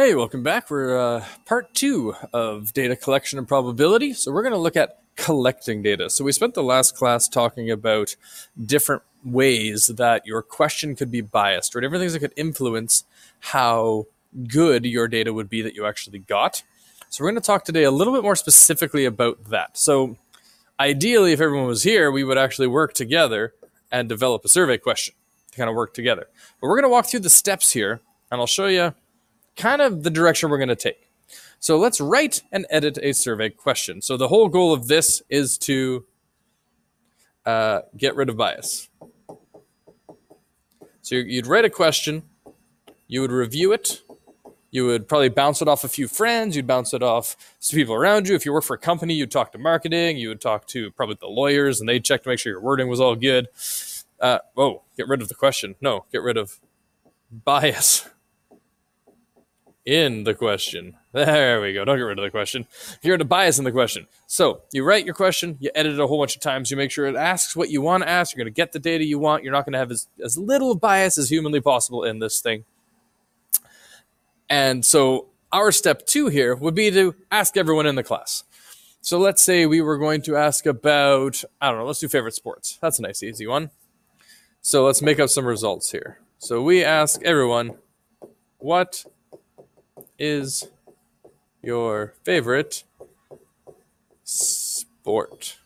Hey, welcome back. We're uh, part two of data collection and probability. So we're going to look at collecting data. So we spent the last class talking about different ways that your question could be biased, or different things that could influence how good your data would be that you actually got. So we're going to talk today a little bit more specifically about that. So ideally, if everyone was here, we would actually work together and develop a survey question to kind of work together. But we're going to walk through the steps here, and I'll show you kind of the direction we're going to take. So let's write and edit a survey question. So the whole goal of this is to uh, get rid of bias. So you'd write a question, you would review it, you would probably bounce it off a few friends, you'd bounce it off some people around you. If you work for a company, you'd talk to marketing, you would talk to probably the lawyers, and they'd check to make sure your wording was all good. Uh, oh, get rid of the question. No, get rid of bias in the question. There we go. Don't get rid of the question. Rid of bias in the question. So you write your question, you edit it a whole bunch of times, you make sure it asks what you want to ask. You're going to get the data you want. You're not going to have as, as little bias as humanly possible in this thing. And so our step two here would be to ask everyone in the class. So let's say we were going to ask about, I don't know, let's do favorite sports. That's a nice, easy one. So let's make up some results here. So we ask everyone, what is your favorite sport?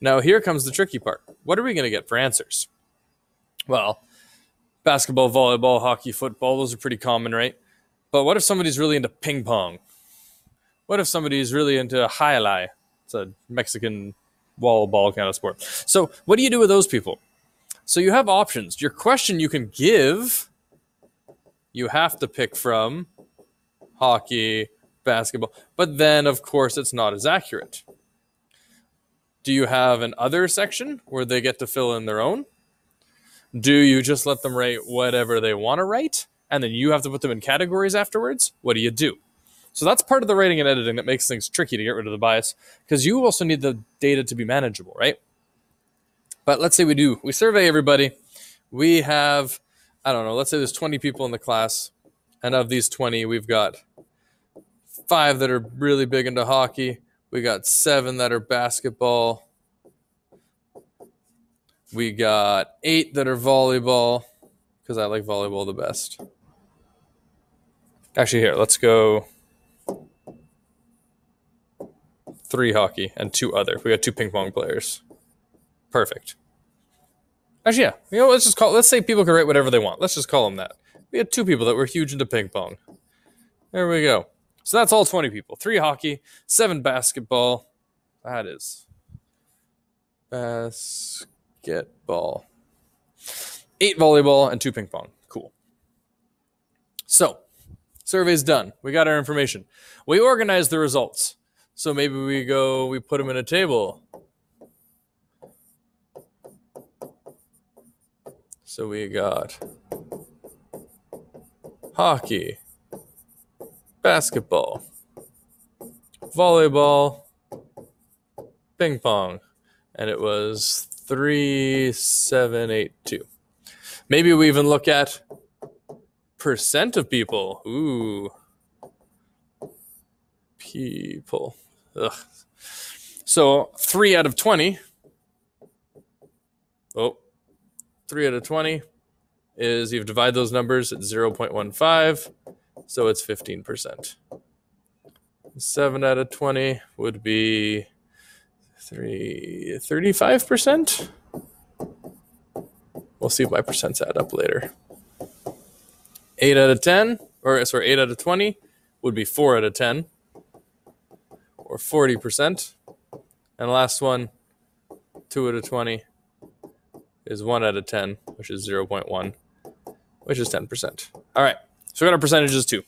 Now, here comes the tricky part. What are we going to get for answers? Well, basketball, volleyball, hockey, football, those are pretty common, right? But what if somebody's really into ping pong? What if somebody's really into alai? It's a Mexican wall ball kind of sport. So, what do you do with those people? So, you have options. Your question you can give, you have to pick from hockey, basketball. But then, of course, it's not as accurate. Do you have an other section where they get to fill in their own? Do you just let them write whatever they want to write? And then you have to put them in categories afterwards? What do you do? So that's part of the writing and editing that makes things tricky to get rid of the bias because you also need the data to be manageable, right? But let's say we do, we survey everybody. We have, I don't know, let's say there's 20 people in the class. And of these 20, we've got five that are really big into hockey. We got seven that are basketball. We got eight that are volleyball because I like volleyball the best. Actually, here, let's go three hockey and two other. We got two ping pong players. Perfect. Actually, yeah. You know, let's just call. Let's say people can write whatever they want. Let's just call them that. We had two people that were huge into ping pong. There we go. So that's all 20 people. Three hockey, seven basketball. That is basketball. Eight volleyball and two ping pong. Cool. So, survey's done. We got our information. We organize the results. So maybe we go, we put them in a table. So we got hockey, basketball, volleyball, ping pong, and it was 3782. Maybe we even look at percent of people. Ooh. People. Ugh. So 3 out of 20. Oh, 3 out of 20 is you divide those numbers at 0.15 so it's 15%. 7 out of 20 would be 3, 35%. We'll see if my percents add up later. 8 out of 10, or sorry, 8 out of 20 would be 4 out of 10, or 40%. And the last one, 2 out of 20, is 1 out of 10, which is 0.1, which is 10%. All right. So we got our percentages too.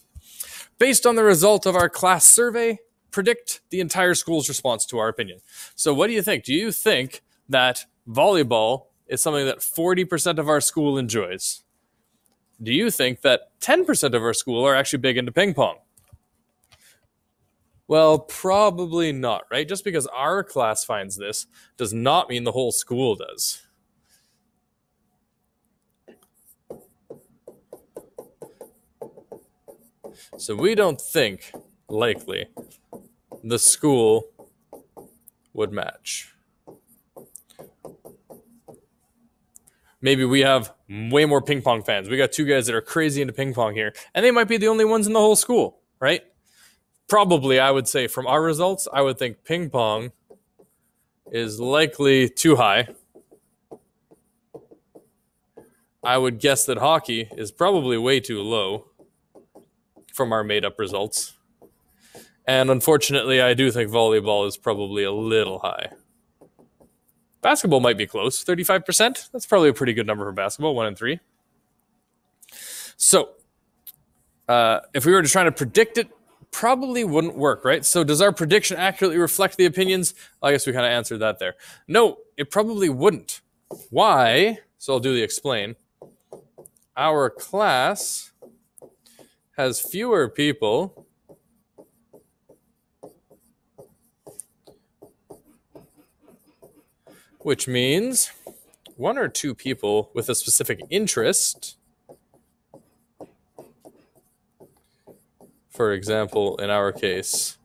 Based on the result of our class survey, predict the entire school's response to our opinion. So what do you think? Do you think that volleyball is something that 40% of our school enjoys? Do you think that 10% of our school are actually big into ping pong? Well, probably not, right? Just because our class finds this does not mean the whole school does. So we don't think likely the school would match. Maybe we have way more ping pong fans. We got two guys that are crazy into ping pong here, and they might be the only ones in the whole school, right? Probably, I would say from our results, I would think ping pong is likely too high. I would guess that hockey is probably way too low from our made up results. And unfortunately, I do think volleyball is probably a little high. Basketball might be close, 35%. That's probably a pretty good number for basketball, one in three. So, uh, if we were to try to predict it, probably wouldn't work, right? So, does our prediction accurately reflect the opinions? I guess we kind of answered that there. No, it probably wouldn't. Why? So, I'll do the explain. Our class has fewer people which means one or two people with a specific interest. For example, in our case,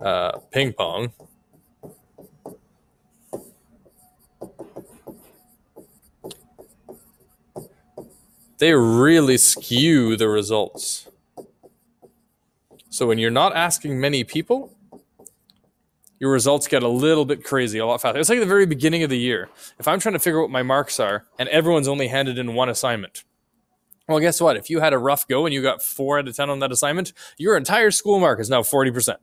uh, ping pong. They really skew the results. So when you're not asking many people, your results get a little bit crazy a lot faster. It's like the very beginning of the year. If I'm trying to figure out what my marks are and everyone's only handed in one assignment, well, guess what? If you had a rough go and you got four out of 10 on that assignment, your entire school mark is now 40%.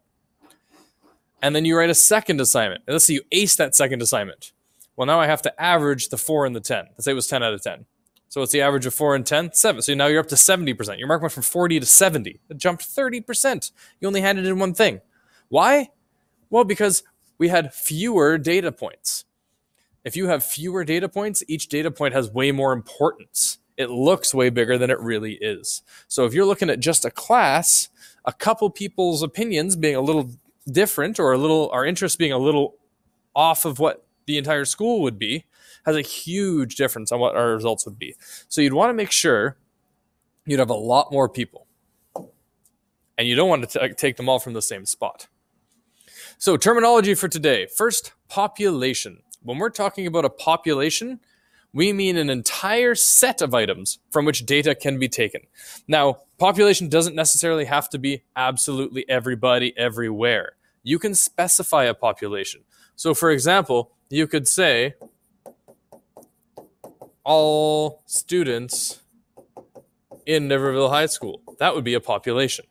And then you write a second assignment. And let's say you ace that second assignment. Well, now I have to average the four and the 10. Let's say it was 10 out of 10. So what's the average of four and 10? Seven. So now you're up to 70%. Your mark went from 40 to 70. It jumped 30%. You only handed in one thing. Why? Well, because we had fewer data points. If you have fewer data points, each data point has way more importance. It looks way bigger than it really is. So if you're looking at just a class, a couple people's opinions being a little different or a little our interest being a little off of what the entire school would be has a huge difference on what our results would be. So you'd want to make sure you'd have a lot more people. And you don't want to t- take them all from the same spot. So, terminology for today. First, population. When we're talking about a population, we mean an entire set of items from which data can be taken. Now, population doesn't necessarily have to be absolutely everybody everywhere. You can specify a population. So, for example, you could say all students in Niverville High School. That would be a population.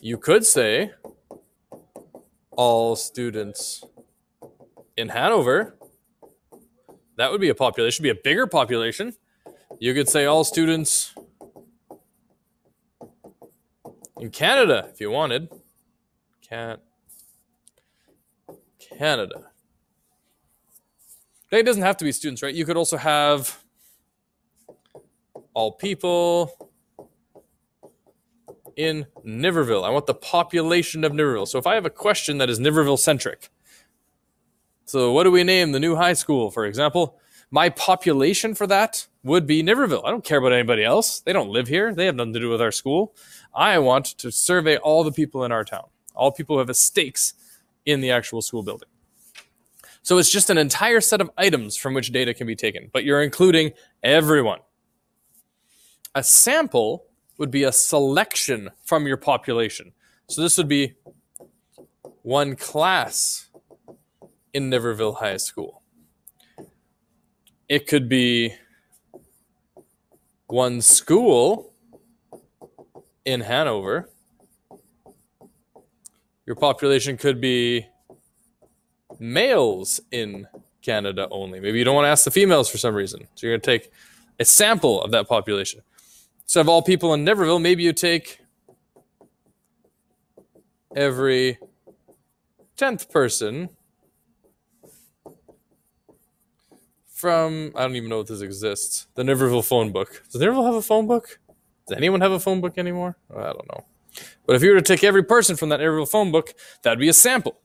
You could say all students in Hanover, that would be a population, be a bigger population. You could say all students in Canada if you wanted. Can't Canada. It doesn't have to be students, right? You could also have all people, in Niverville. I want the population of Niverville. So if I have a question that is Niverville centric, so what do we name the new high school, for example? My population for that would be Niverville. I don't care about anybody else. They don't live here. They have nothing to do with our school. I want to survey all the people in our town, all people who have a stakes in the actual school building. So it's just an entire set of items from which data can be taken, but you're including everyone. A sample would be a selection from your population. So this would be one class in Niverville High School. It could be one school in Hanover. Your population could be males in Canada only. Maybe you don't want to ask the females for some reason. So you're going to take a sample of that population. So, of all people in Niverville, maybe you take every 10th person from, I don't even know if this exists, the Niverville phone book. Does Niverville have a phone book? Does anyone have a phone book anymore? I don't know. But if you were to take every person from that Niverville phone book, that'd be a sample.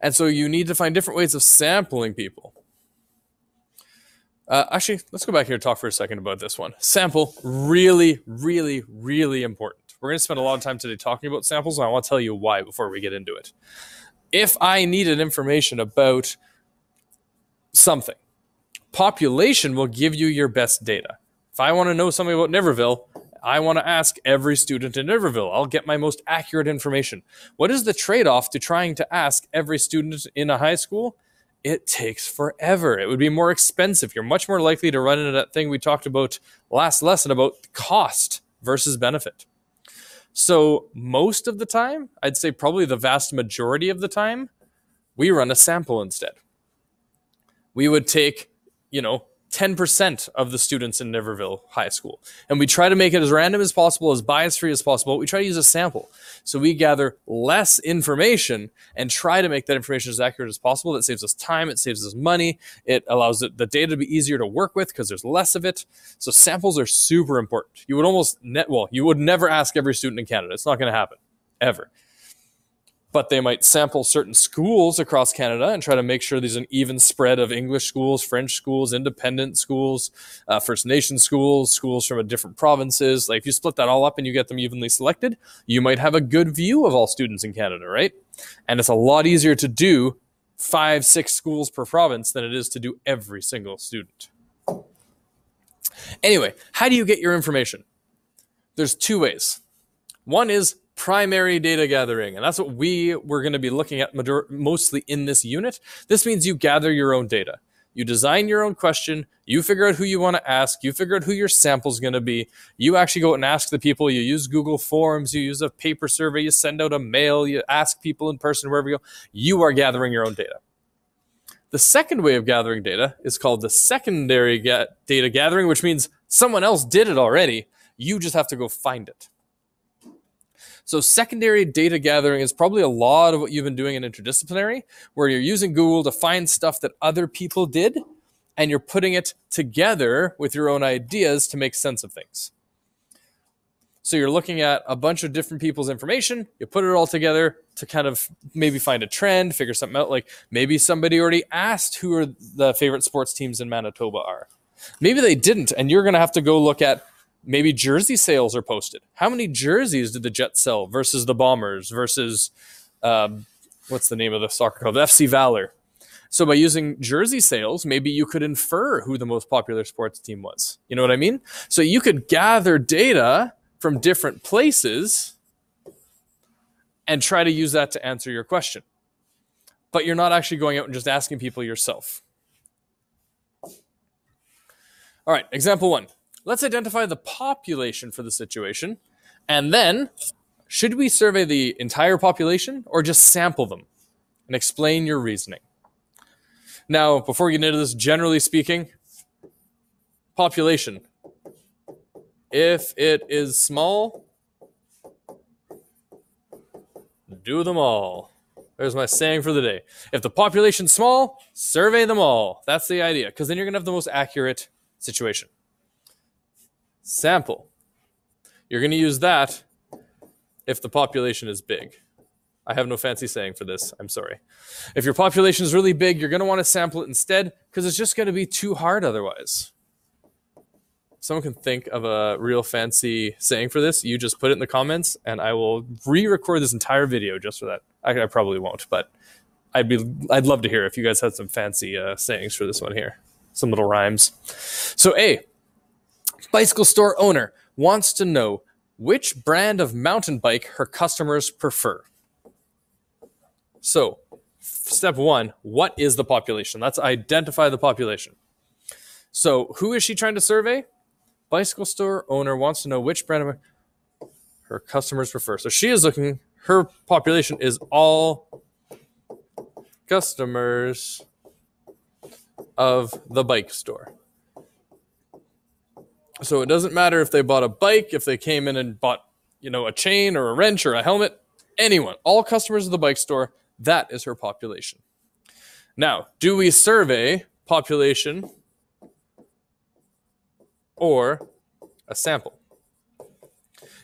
And so you need to find different ways of sampling people. Uh, actually, let's go back here and talk for a second about this one. Sample, really, really, really important. We're going to spend a lot of time today talking about samples, and I want to tell you why before we get into it. If I needed information about something, population will give you your best data. If I want to know something about Niverville, I want to ask every student in Niverville. I'll get my most accurate information. What is the trade off to trying to ask every student in a high school? it takes forever. It would be more expensive. You're much more likely to run into that thing we talked about last lesson about cost versus benefit. So, most of the time, I'd say probably the vast majority of the time, we run a sample instead. We would take, you know, 10% of the students in Niverville High School. And we try to make it as random as possible, as bias free as possible. We try to use a sample. So we gather less information and try to make that information as accurate as possible. That saves us time, it saves us money, it allows the data to be easier to work with because there's less of it. So samples are super important. You would almost net, well, you would never ask every student in Canada. It's not going to happen ever but they might sample certain schools across Canada and try to make sure there's an even spread of English schools, French schools, independent schools, uh, First Nation schools, schools from different provinces. Like if you split that all up and you get them evenly selected, you might have a good view of all students in Canada, right? And it's a lot easier to do five, six schools per province than it is to do every single student. Anyway, how do you get your information? There's two ways. One is primary data gathering. And that's what we were going to be looking at mostly in this unit. This means you gather your own data. You design your own question. You figure out who you want to ask. You figure out who your sample is going to be. You actually go out and ask the people. You use Google Forms. You use a paper survey. You send out a mail. You ask people in person, wherever you go. You are gathering your own data. The second way of gathering data is called the secondary data gathering, which means someone else did it already. You just have to go find it. So secondary data gathering is probably a lot of what you've been doing in interdisciplinary, where you're using Google to find stuff that other people did and you're putting it together with your own ideas to make sense of things. So you're looking at a bunch of different people's information, you put it all together to kind of maybe find a trend, figure something out. Like maybe somebody already asked who are the favorite sports teams in Manitoba are. Maybe they didn't, and you're going to have to go look at maybe jersey sales are posted. How many jerseys did the Jets sell versus the Bombers versus um, what's the name of the soccer club? FC Valour. So by using jersey sales, maybe you could infer who the most popular sports team was. You know what I mean? So you could gather data from different places and try to use that to answer your question. But you're not actually going out and just asking people yourself. All right, example one. Let's identify the population for the situation. And then, should we survey the entire population or just sample them? And explain your reasoning. Now, before we get into this, generally speaking, population. If it is small, do them all. There's my saying for the day. If the population's small, survey them all. That's the idea, because then you're going to have the most accurate situation sample. You're going to use that if the population is big. I have no fancy saying for this. I'm sorry. If your population is really big, you're going to want to sample it instead because it's just going to be too hard otherwise. Someone can think of a real fancy saying for this. You just put it in the comments, and I will re-record this entire video just for that. I, I probably won't, but I'd be I'd love to hear if you guys had some fancy uh, sayings for this one here, some little rhymes. So A, bicycle store owner wants to know which brand of mountain bike her customers prefer. So, step one what is the population? Let's identify the population. So, who is she trying to survey? Bicycle store owner wants to know which brand of her customers prefer. So, she is looking, her population is all customers of the bike store. So it doesn't matter if they bought a bike, if they came in and bought, you know, a chain or a wrench or a helmet, anyone, all customers of the bike store, that is her population. Now, do we survey population or a sample?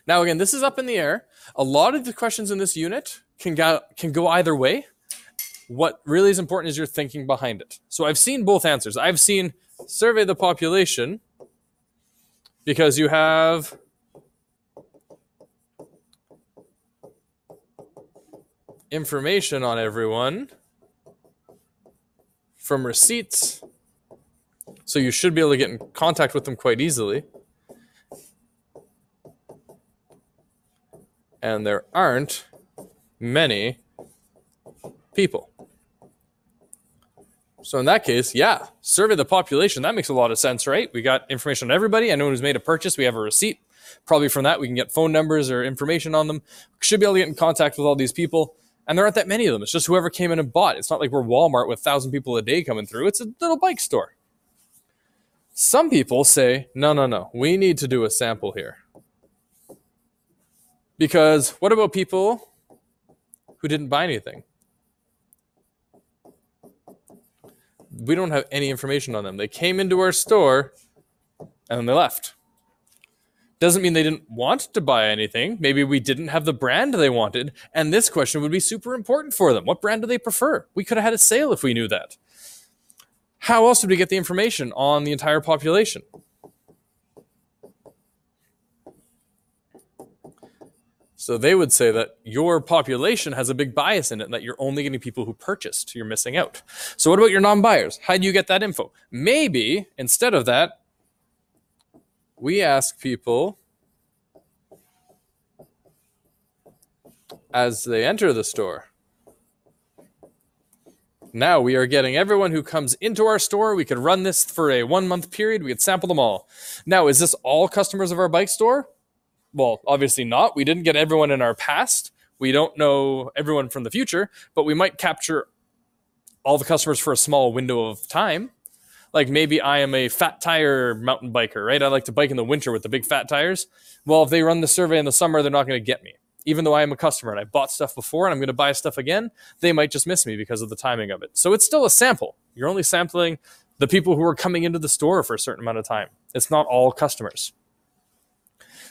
Now, again, this is up in the air. A lot of the questions in this unit can go, can go either way. What really is important is your thinking behind it. So I've seen both answers. I've seen survey the population because you have information on everyone from receipts. So you should be able to get in contact with them quite easily. And there aren't many people. So in that case, yeah, survey the population. That makes a lot of sense, right? We got information on everybody. Anyone who's made a purchase, we have a receipt. Probably from that, we can get phone numbers or information on them. Should be able to get in contact with all these people. And there aren't that many of them. It's just whoever came in and bought. It's not like we're Walmart with 1,000 people a day coming through. It's a little bike store. Some people say, no, no, no, we need to do a sample here. Because what about people who didn't buy anything? We don't have any information on them. They came into our store and then they left. Doesn't mean they didn't want to buy anything. Maybe we didn't have the brand they wanted. And this question would be super important for them. What brand do they prefer? We could have had a sale if we knew that. How else did we get the information on the entire population? So they would say that your population has a big bias in it, and that you're only getting people who purchased. You're missing out. So what about your non-buyers? How do you get that info? Maybe instead of that, we ask people as they enter the store. Now we are getting everyone who comes into our store. We could run this for a one month period. We could sample them all. Now, is this all customers of our bike store? Well, obviously not. We didn't get everyone in our past. We don't know everyone from the future, but we might capture all the customers for a small window of time like maybe I am a fat tire mountain biker, right? I like to bike in the winter with the big fat tires. Well, if they run the survey in the summer, they're not going to get me. Even though I am a customer and I bought stuff before and I'm going to buy stuff again, they might just miss me because of the timing of it. So it's still a sample. You're only sampling the people who are coming into the store for a certain amount of time. It's not all customers.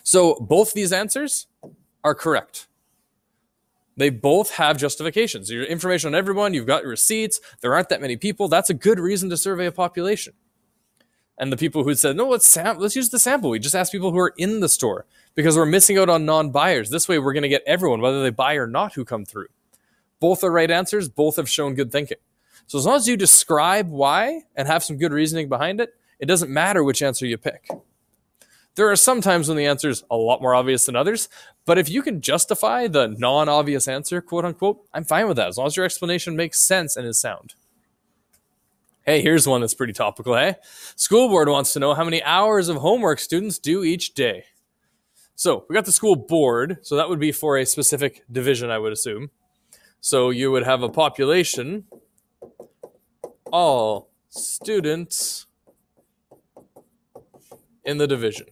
So both these answers are correct. They both have justifications. Your information on everyone, you've got your receipts, there aren't that many people. That's a good reason to survey a population. And the people who said, no, let's sam- let's use the sample. We just ask people who are in the store because we're missing out on non-buyers. This way we're going to get everyone, whether they buy or not, who come through. Both are right answers. Both have shown good thinking. So as long as you describe why and have some good reasoning behind it, it doesn't matter which answer you pick. There are some times when the answer is a lot more obvious than others, but if you can justify the non obvious answer, quote unquote, I'm fine with that as long as your explanation makes sense and is sound. Hey, here's one that's pretty topical, hey? School board wants to know how many hours of homework students do each day. So we got the school board, so that would be for a specific division, I would assume. So you would have a population, all students in the division.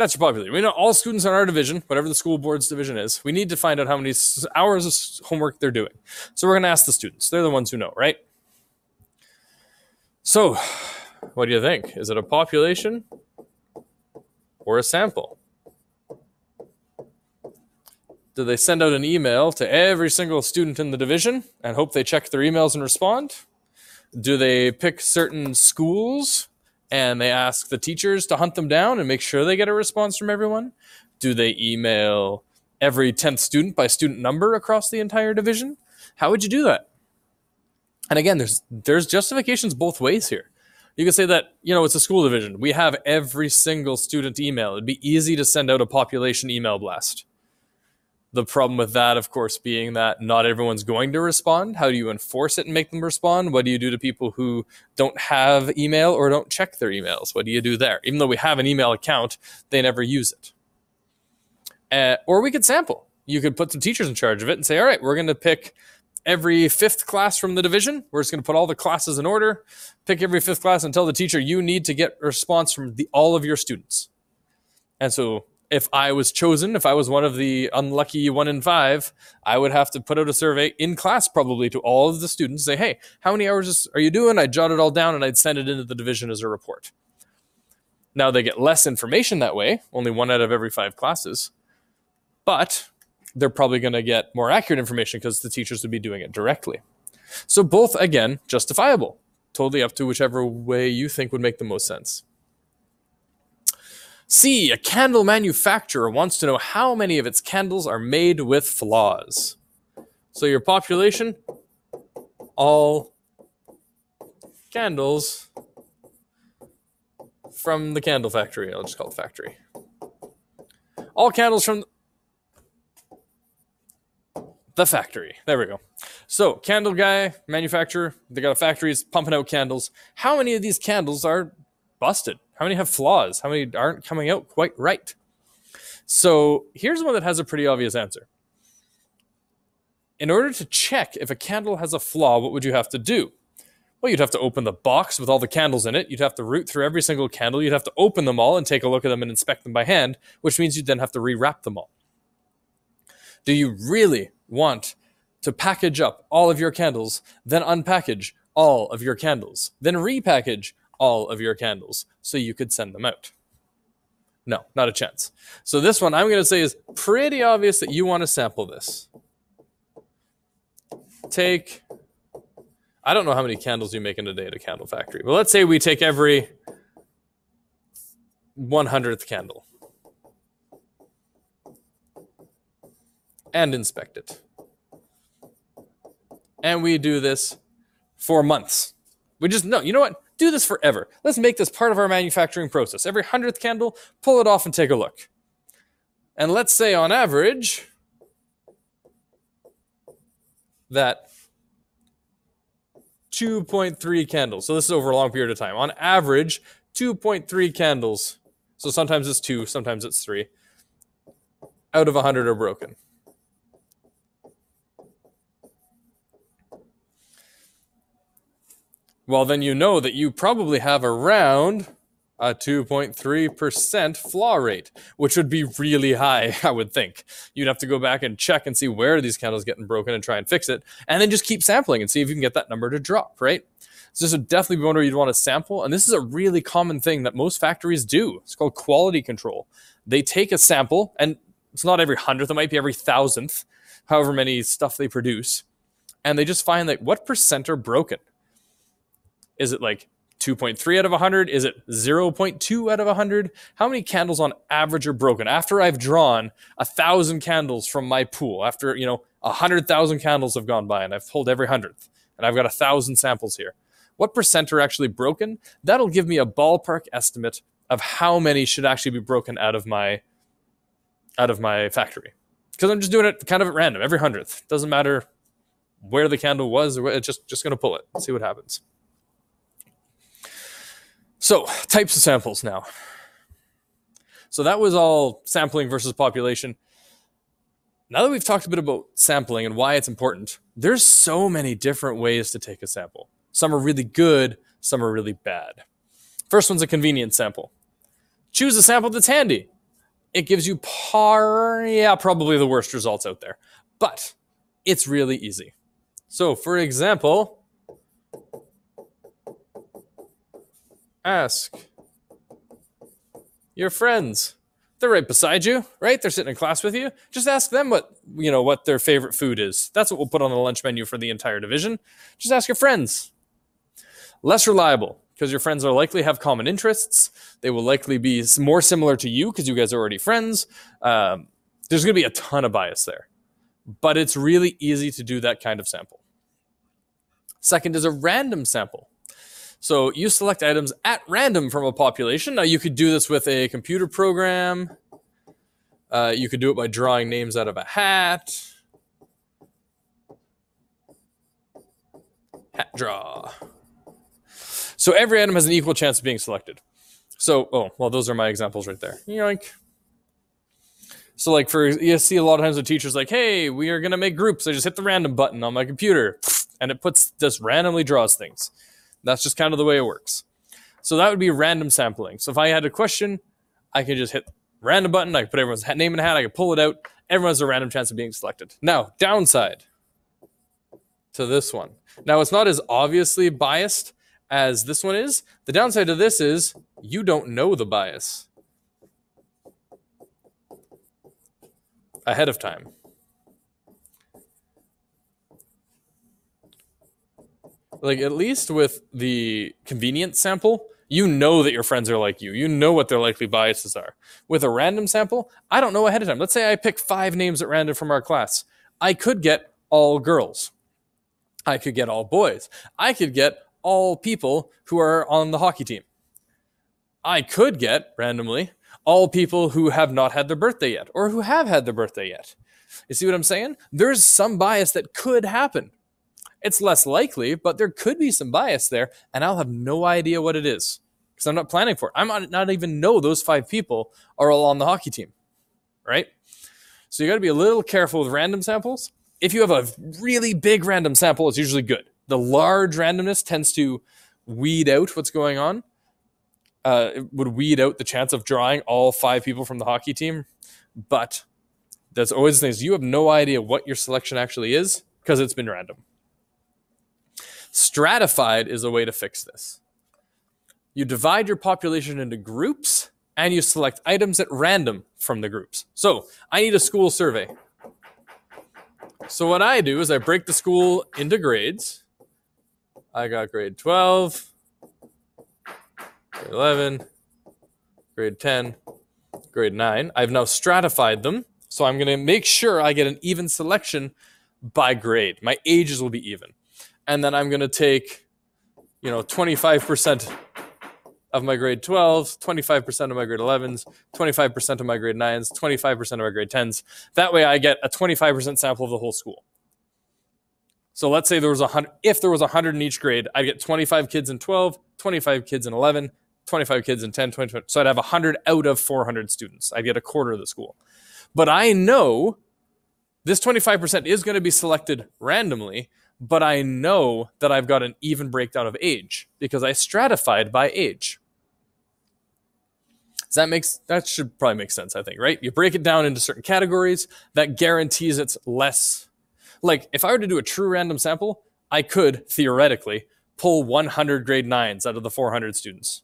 That's your population. We know all students in our division, whatever the school board's division is. We need to find out how many hours of homework they're doing. So we're going to ask the students. They're the ones who know, right? So, what do you think? Is it a population or a sample? Do they send out an email to every single student in the division and hope they check their emails and respond? Do they pick certain schools and they ask the teachers to hunt them down and make sure they get a response from everyone? Do they email every 10th student by student number across the entire division? How would you do that? And again, there's there's justifications both ways here. You could say that, you know, it's a school division. We have every single student email. It'd be easy to send out a population email blast. The problem with that, of course, being that not everyone's going to respond. How do you enforce it and make them respond? What do you do to people who don't have email or don't check their emails? What do you do there? Even though we have an email account, they never use it. Uh, or we could sample. You could put some teachers in charge of it and say, all right, we're going to pick every fifth class from the division. We're just going to put all the classes in order, pick every fifth class and tell the teacher you need to get a response from the, all of your students. And so if I was chosen, if I was one of the unlucky one in five, I would have to put out a survey in class probably to all of the students, say, hey, how many hours are you doing? I'd jot it all down and I'd send it into the division as a report. Now they get less information that way, only one out of every five classes, but they're probably going to get more accurate information because the teachers would be doing it directly. So both, again, justifiable. Totally up to whichever way you think would make the most sense. C. A candle manufacturer wants to know how many of its candles are made with flaws. So your population, all candles from the candle factory. I'll just call it factory. All candles from the factory. There we go. So, candle guy, manufacturer, they got a factory, is pumping out candles. How many of these candles are busted? How many have flaws? How many aren't coming out quite right? So, here's one that has a pretty obvious answer. In order to check if a candle has a flaw, what would you have to do? Well, you'd have to open the box with all the candles in it. You'd have to root through every single candle. You'd have to open them all and take a look at them and inspect them by hand, which means you'd then have to rewrap them all. Do you really want to package up all of your candles, then unpackage all of your candles, then repackage all of your candles so you could send them out? No, not a chance. So this one I'm going to say is pretty obvious that you want to sample this. Take I don't know how many candles you make in a day at a candle factory, but let's say we take every 100th candle and inspect it. And we do this for months. We just, no, you know what? Do this forever. Let's make this part of our manufacturing process. Every 100th candle, pull it off and take a look. And let's say on average that 2.3 candles. So this is over a long period of time. On average, 2.3 candles. So sometimes it's two, sometimes it's three. Out of 100 are broken. Well, then you know that you probably have around a 2.3% flaw rate, which would be really high, I would think. You'd have to go back and check and see where these candles getting broken and try and fix it, and then just keep sampling and see if you can get that number to drop, right? So this would definitely be one where you'd want to sample, and this is a really common thing that most factories do. It's called quality control. They take a sample, and it's not every hundredth, it might be every thousandth, however many stuff they produce, and they just find like what percent are broken. Is it like 2.3 out of 100? Is it 0.2 out of 100? How many candles on average are broken? After I've drawn a thousand candles from my pool, after, you know, a hundred thousand candles have gone by and I've pulled every hundredth and I've got a thousand samples here. What percent are actually broken? That'll give me a ballpark estimate of how many should actually be broken out of my out of my factory. Because I'm just doing it kind of at random, every hundredth. Doesn't matter where the candle was, or it's just just gonna pull it, see what happens. So, types of samples now. So, that was all sampling versus population. Now that we've talked a bit about sampling and why it's important, there's so many different ways to take a sample. Some are really good, some are really bad. First one's a convenient sample. Choose a sample that's handy. It gives you par, yeah, probably the worst results out there, but it's really easy. So, for example, ask your friends. They're right beside you, right? They're sitting in class with you. Just ask them what, you know, what their favorite food is. That's what we'll put on the lunch menu for the entire division. Just ask your friends. Less reliable because your friends are likely have common interests. They will likely be more similar to you because you guys are already friends. Um, there's going to be a ton of bias there, but it's really easy to do that kind of sample. Second is a random sample. So you select items at random from a population. Now you could do this with a computer program. Uh, you could do it by drawing names out of a hat. Hat draw. So every item has an equal chance of being selected. So, oh, well, those are my examples right there. Yoink. So, like, for you see a lot of times the teacher's like, hey, we are going to make groups. I just hit the random button on my computer and it puts, just randomly draws things. That's just kind of the way it works. So that would be random sampling. So if I had a question, I could just hit random button. I could put everyone's name in a hat. I could pull it out. Everyone has a random chance of being selected. Now, downside to this one. Now, it's not as obviously biased as this one is. The downside to this is you don't know the bias ahead of time. Like at least with the convenience sample, you know that your friends are like you. You know what their likely biases are. With a random sample, I don't know ahead of time. Let's say I pick five names at random from our class. I could get all girls. I could get all boys. I could get all people who are on the hockey team. I could get randomly all people who have not had their birthday yet or who have had their birthday yet. You see what I'm saying? There's some bias that could happen. It's less likely, but there could be some bias there, and I'll have no idea what it is because I'm not planning for it. I might not even know those five people are all on the hockey team, right? So you got to be a little careful with random samples. If you have a really big random sample, it's usually good. The large randomness tends to weed out what's going on. Uh, it would weed out the chance of drawing all five people from the hockey team, but that's always the thing is you have no idea what your selection actually is because it's been random. Stratified is a way to fix this. You divide your population into groups and you select items at random from the groups. So I need a school survey. So what I do is I break the school into grades. I got grade 12, grade 11, grade 10, grade 9. I've now stratified them. So I'm going to make sure I get an even selection by grade. My ages will be even and then I'm going to take, you know, 25% of my grade 12s, 25% of my grade 11s, 25% of my grade 9s, 25% of my grade 10s. That way I get a 25% sample of the whole school. So let's say there was a hundred, if there was a hundred in each grade, I'd get 25 kids in 12, 25 kids in 11, 25 kids in 10, 20, 20. So I'd have 100 out of 400 students. I'd get a quarter of the school. But I know this 25% is going to be selected randomly but I know that I've got an even breakdown of age because I stratified by age. Does that makes that should probably make sense, I think, right? You break it down into certain categories that guarantees it's less like if I were to do a true random sample, I could theoretically pull 100 grade 9s out of the 400 students.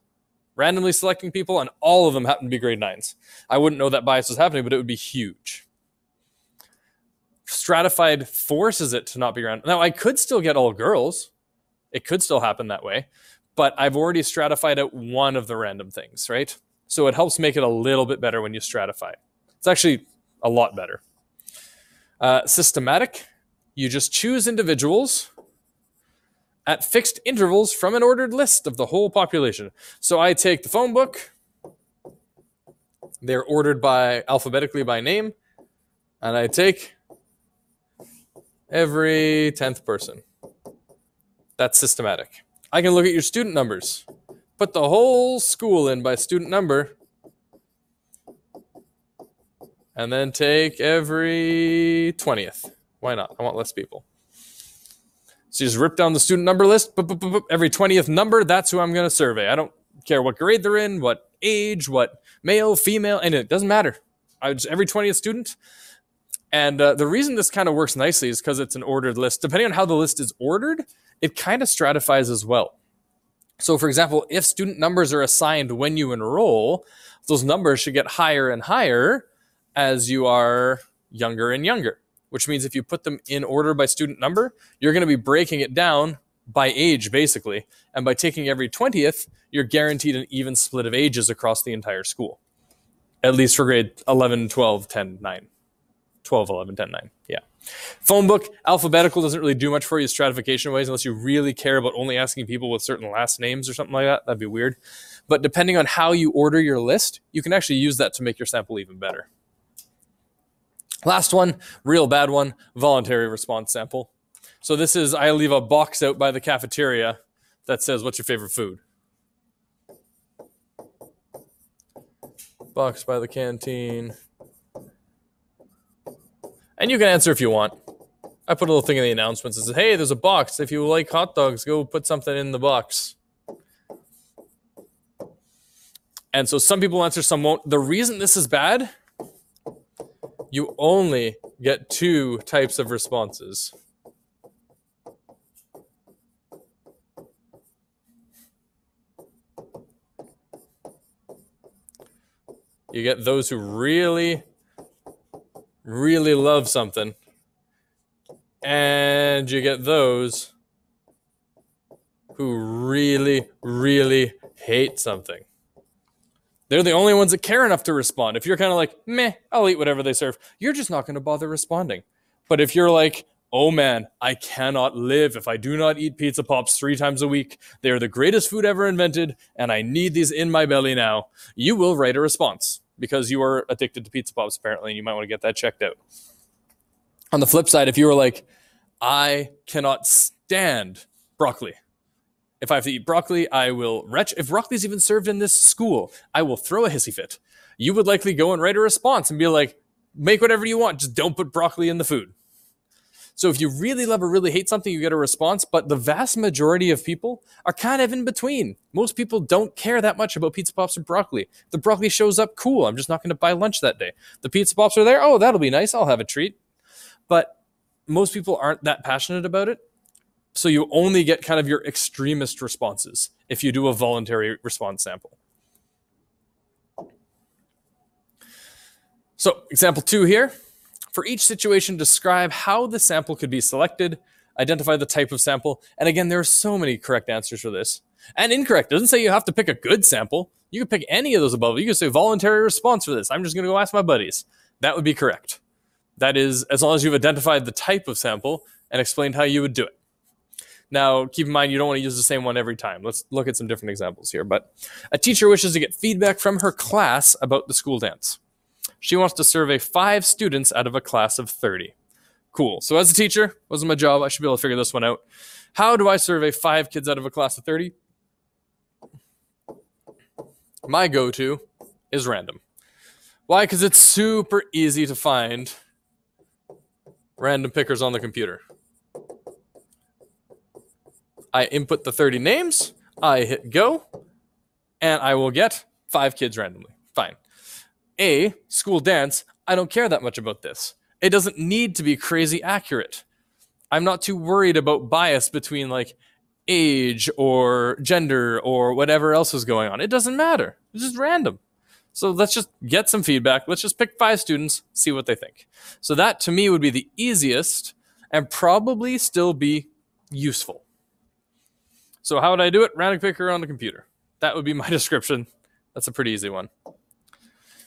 Randomly selecting people and all of them happen to be grade 9s. I wouldn't know that bias was happening, but it would be huge stratified forces it to not be random. Now I could still get all girls. It could still happen that way, but I've already stratified out one of the random things, right? So it helps make it a little bit better when you stratify. It's actually a lot better. Uh, systematic, you just choose individuals at fixed intervals from an ordered list of the whole population. So I take the phone book, they're ordered by alphabetically by name, and I take every 10th person. That's systematic. I can look at your student numbers, put the whole school in by student number, and then take every 20th. Why not? I want less people. So you just rip down the student number list, every 20th number, that's who I'm going to survey. I don't care what grade they're in, what age, what male, female, and it doesn't matter. I just every 20th student, and uh, the reason this kind of works nicely is because it's an ordered list. Depending on how the list is ordered, it kind of stratifies as well. So, for example, if student numbers are assigned when you enroll, those numbers should get higher and higher as you are younger and younger, which means if you put them in order by student number, you're going to be breaking it down by age, basically. And by taking every 20th, you're guaranteed an even split of ages across the entire school, at least for grade 11, 12, 10, 9. 12, 11, 10, 9. Yeah. Phone book, alphabetical doesn't really do much for you stratification ways unless you really care about only asking people with certain last names or something like that. That'd be weird. But depending on how you order your list, you can actually use that to make your sample even better. Last one, real bad one, voluntary response sample. So this is I leave a box out by the cafeteria that says, What's your favorite food? Box by the canteen. And you can answer if you want. I put a little thing in the announcements that says, hey, there's a box. If you like hot dogs, go put something in the box. And so some people answer, some won't. The reason this is bad, you only get two types of responses. You get those who really really love something and you get those who really, really hate something. They're the only ones that care enough to respond. If you're kind of like, meh, I'll eat whatever they serve, you're just not going to bother responding. But if you're like, oh man, I cannot live if I do not eat pizza pops three times a week, they are the greatest food ever invented, and I need these in my belly now, you will write a response because you are addicted to pizza pops apparently, and you might want to get that checked out. On the flip side, if you were like, I cannot stand broccoli, if I have to eat broccoli, I will retch. If broccoli is even served in this school, I will throw a hissy fit. You would likely go and write a response and be like, make whatever you want, just don't put broccoli in the food. So if you really love or really hate something, you get a response. But the vast majority of people are kind of in between. Most people don't care that much about pizza pops or broccoli. The broccoli shows up, cool. I'm just not going to buy lunch that day. The pizza pops are there. Oh, that'll be nice. I'll have a treat. But most people aren't that passionate about it. So you only get kind of your extremist responses if you do a voluntary response sample. So, example two here. For each situation, describe how the sample could be selected, identify the type of sample. And again, there are so many correct answers for this. And incorrect. Doesn't say you have to pick a good sample. You can pick any of those above. You can say voluntary response for this. I'm just going to go ask my buddies. That would be correct. That is, as long as you've identified the type of sample and explained how you would do it. Now, keep in mind, you don't want to use the same one every time. Let's look at some different examples here. But a teacher wishes to get feedback from her class about the school dance. She wants to survey five students out of a class of 30. Cool. So, as a teacher, wasn't my job. I should be able to figure this one out. How do I survey five kids out of a class of 30? My go to is random. Why? Because it's super easy to find random pickers on the computer. I input the 30 names, I hit go, and I will get five kids randomly. A, school dance, I don't care that much about this. It doesn't need to be crazy accurate. I'm not too worried about bias between like age or gender or whatever else is going on. It doesn't matter. It's just random. So let's just get some feedback. Let's just pick five students, see what they think. So that to me would be the easiest and probably still be useful. So how would I do it? Random picker on the computer. That would be my description. That's a pretty easy one.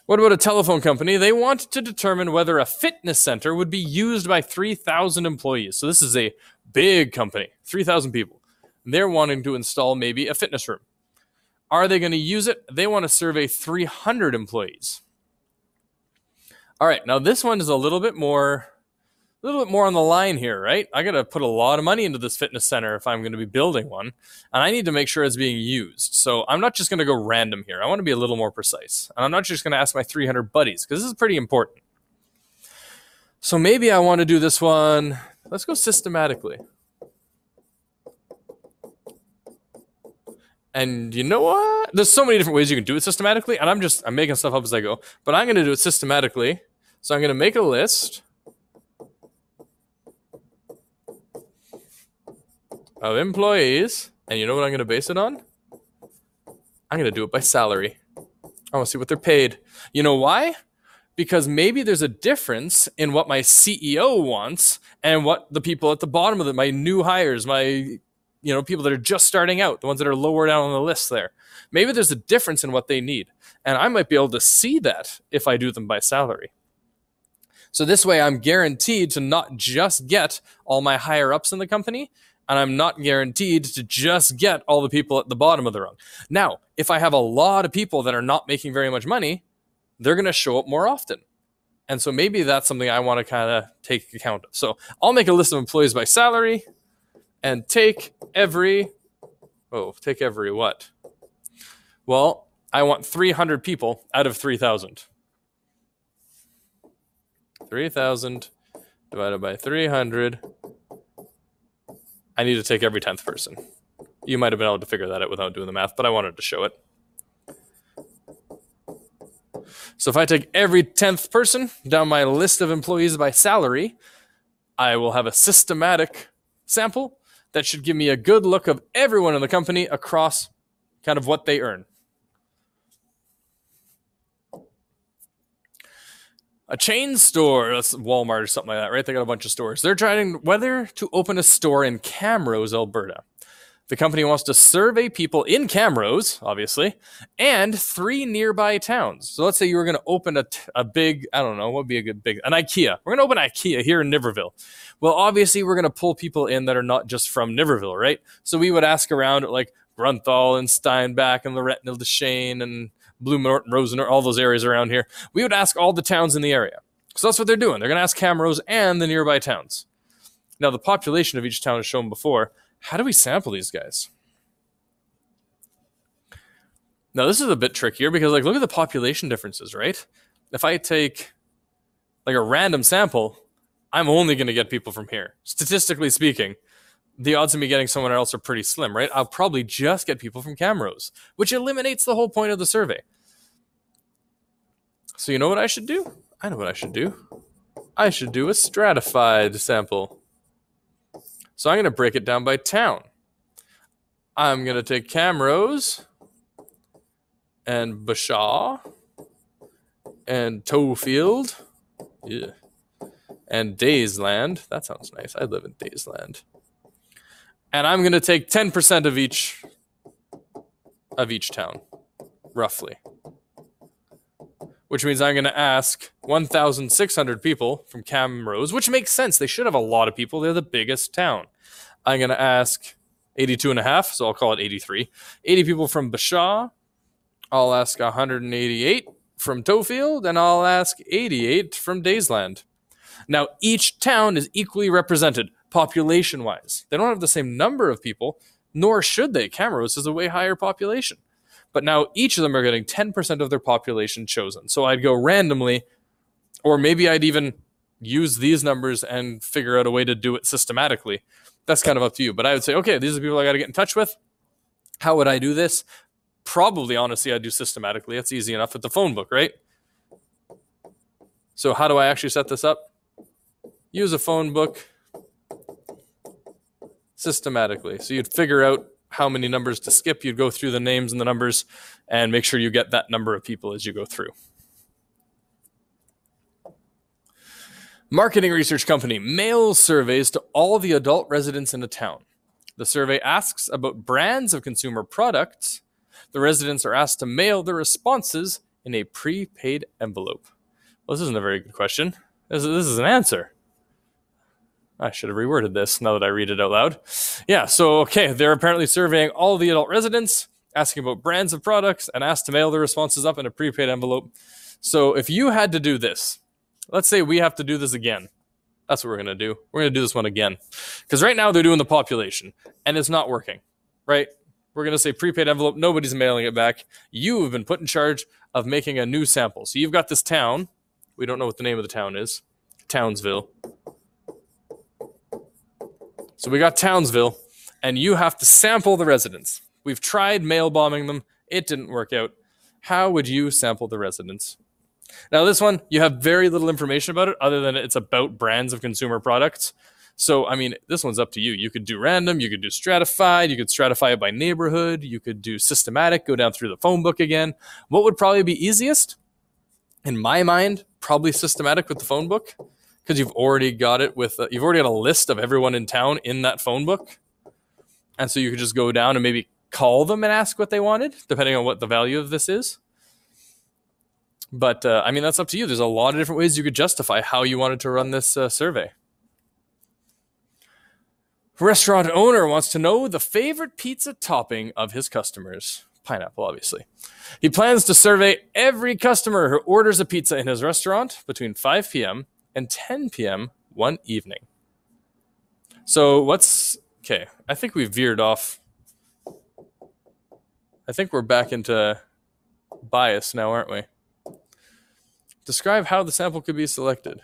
What about a telephone company? They want to determine whether a fitness center would be used by 3,000 employees. So this is a big company, 3,000 people. They're wanting to install maybe a fitness room. Are they going to use it? They want to survey 300 employees. All right, now this one is a little bit more a little bit more on the line here, right? I got to put a lot of money into this fitness center if I'm going to be building one, and I need to make sure it's being used. So I'm not just going to go random here. I want to be a little more precise. And I'm not just going to ask my 300 buddies because this is pretty important. So maybe I want to do this one. Let's go systematically. And you know what? There's so many different ways you can do it systematically, and I'm just I'm making stuff up as I go. But I'm going to do it systematically. So I'm going to make a list of employees, and you know what I'm going to base it on? I'm going to do it by salary. I want to see what they're paid. You know why? Because maybe there's a difference in what my CEO wants and what the people at the bottom of it, my new hires, my you know people that are just starting out, the ones that are lower down on the list there. Maybe there's a difference in what they need, and I might be able to see that if I do them by salary. So this way, I'm guaranteed to not just get all my higher ups in the company, and I'm not guaranteed to just get all the people at the bottom of the rung. Now, if I have a lot of people that are not making very much money, they're going to show up more often. And so maybe that's something I want to kind of take account of. So I'll make a list of employees by salary and take every, oh, take every what? Well, I want 300 people out of 3,000. 3,000 divided by 300 I need to take every 10th person. You might have been able to figure that out without doing the math, but I wanted to show it. So if I take every 10th person down my list of employees by salary, I will have a systematic sample that should give me a good look of everyone in the company across kind of what they earn. A chain store, that's Walmart or something like that, right? They got a bunch of stores. They're trying whether to open a store in Camrose, Alberta. The company wants to survey people in Camrose, obviously, and three nearby towns. So let's say you were going to open a, big, I don't know, what would be a good big, an IKEA. We're going to open IKEA here in Niverville. Well, obviously, we're going to pull people in that are not just from Niverville, right? So we would ask around like Grunthal and Steinbach and Lorette and Deschênes and Blumenort, Rosen, all those areas around here. We would ask all the towns in the area. So that's what they're doing. They're going to ask Camrose and the nearby towns. Now, the population of each town is shown before how do we sample these guys? Now, this is a bit trickier because, like, look at the population differences, right? If I take like a random sample, I'm only going to get people from here. Statistically speaking, the odds of me getting someone else are pretty slim, right? I'll probably just get people from Camrose, which eliminates the whole point of the survey. So, you know what I should do? I know what I should do. I should do a stratified sample. So I'm going to break it down by town. I'm going to take Camrose and Bashaw and Tofield. Yeah. And Daysland. That sounds nice. I live in Daysland. And I'm going to take 10% of each of each town, roughly. Which means I'm going to ask 1,600 people from Camrose, which makes sense. They should have a lot of people. They're the biggest town. I'm going to ask 82 and a half, so I'll call it 83. 80 people from Bashaw. I'll ask 188 from Tofield, and I'll ask 88 from Daysland. Now, each town is equally represented population wise. They don't have the same number of people, nor should they. Camrose is a way higher population. But now each of them are getting 10% of their population chosen. So I'd go randomly, or maybe I'd even use these numbers and figure out a way to do it systematically. That's kind of up to you. But I would say, okay, these are the people I got to get in touch with. How would I do this? Probably, honestly, I'd do systematically. That's easy enough with the phone book, right? So, how do I actually set this up? Use a phone book systematically. So, you'd figure out how many numbers to skip. You'd go through the names and the numbers and make sure you get that number of people as you go through. Marketing research company mails surveys to all the adult residents in a town. The survey asks about brands of consumer products. The residents are asked to mail their responses in a prepaid envelope. Well, this isn't a very good question. This is, this is an answer. I should have reworded this now that I read it out loud. Yeah, so okay, they're apparently surveying all the adult residents, asking about brands of products, and asked to mail their responses up in a prepaid envelope. So if you had to do this, let's say we have to do this again. That's what we're going to do. We're going to do this one again. Because right now they're doing the population, and it's not working, right? We're going to say prepaid envelope, nobody's mailing it back. You have been put in charge of making a new sample. So you've got this town. We don't know what the name of the town is Townsville. So we got Townsville, and you have to sample the residents. We've tried mail bombing them, it didn't work out. How would you sample the residents? Now, this one, you have very little information about it other than it's about brands of consumer products. So, I mean, this one's up to you. You could do random, you could do stratified, you could stratify it by neighborhood, you could do systematic, go down through the phone book again. What would probably be easiest? In my mind, probably systematic with the phone book because you've already got it with uh, you've already got a list of everyone in town in that phone book. And so you could just go down and maybe call them and ask what they wanted depending on what the value of this is. But uh, i mean that's up to you. There's a lot of different ways you could justify how you wanted to run this uh, survey. Restaurant owner wants to know the favorite pizza topping of his customers. Pineapple obviously. He plans to survey every customer who orders a pizza in his restaurant between 5 p.m and 10 p.m. one evening. So what's okay? I think we veered off. I think we're back into bias now, aren't we? Describe how the sample could be selected.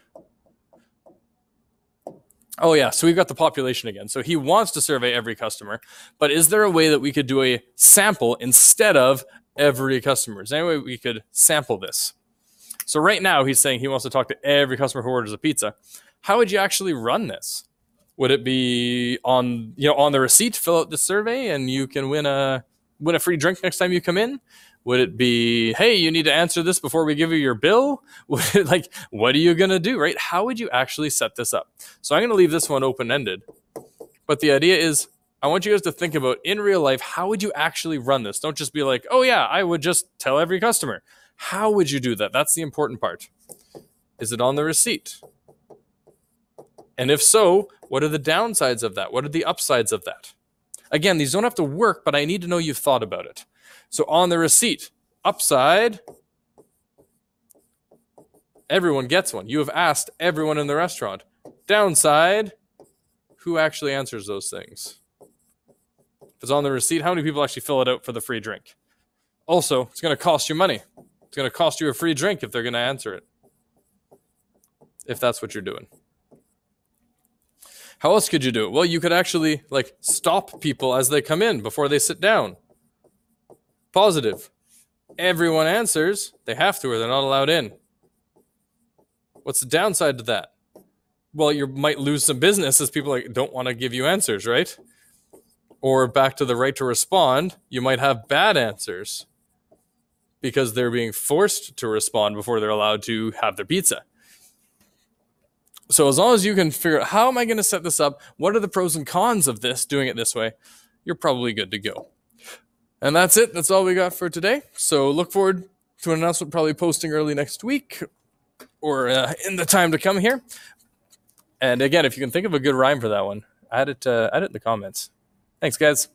Oh, yeah. So we've got the population again. So he wants to survey every customer, but is there a way that we could do a sample instead of every customer? Is there any way we could sample this? So right now he's saying he wants to talk to every customer who orders a pizza. How would you actually run this? Would it be on you know on the receipt? Fill out the survey and you can win a win a free drink next time you come in. Would it be hey you need to answer this before we give you your bill? Like what are you gonna do right? How would you actually set this up? So I'm gonna leave this one open ended. But the idea is I want you guys to think about in real life how would you actually run this? Don't just be like, oh yeah, I would just tell every customer. How would you do that? That's the important part. Is it on the receipt? And if so, what are the downsides of that? What are the upsides of that? Again, these don't have to work, but I need to know you've thought about it. So on the receipt, upside, everyone gets one. You have asked everyone in the restaurant. Downside, who actually answers those things? If it's on the receipt, how many people actually fill it out for the free drink? Also, it's going to cost you money. It's going to cost you a free drink if they're going to answer it. If that's what you're doing. How else could you do it? Well, you could actually like stop people as they come in before they sit down. Positive. Everyone answers, they have to or they're not allowed in. What's the downside to that? Well, you might lose some business as people like don't want to give you answers, right? Or back to the right to respond, you might have bad answers because they're being forced to respond before they're allowed to have their pizza. So as long as you can figure out how am I going to set this up, what are the pros and cons of this doing it this way, you're probably good to go. And that's it. That's all we got for today. So look forward to an announcement probably posting early next week or uh, in the time to come here. And again, if you can think of a good rhyme for that one, add it uh, add it in the comments. Thanks, guys.